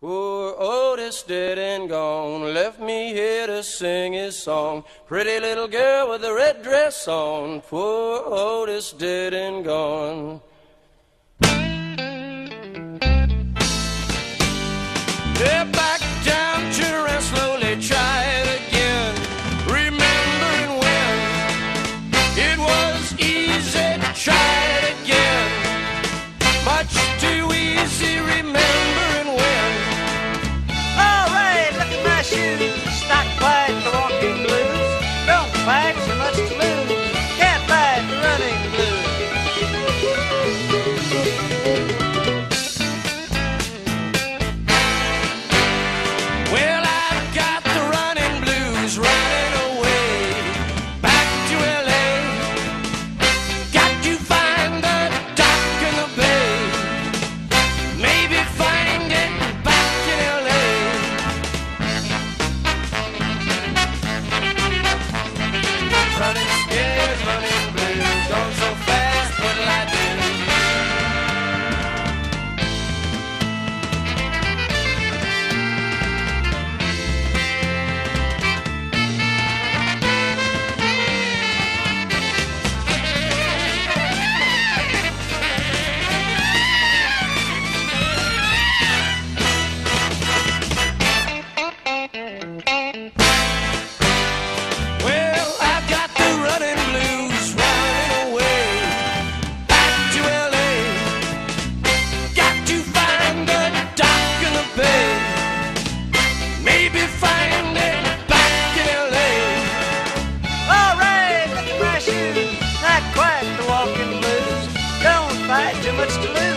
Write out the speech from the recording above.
Poor Otis dead and gone, left me here to sing his song. Pretty little girl with a red dress on, poor Otis dead and gone. Everybody too much to lose.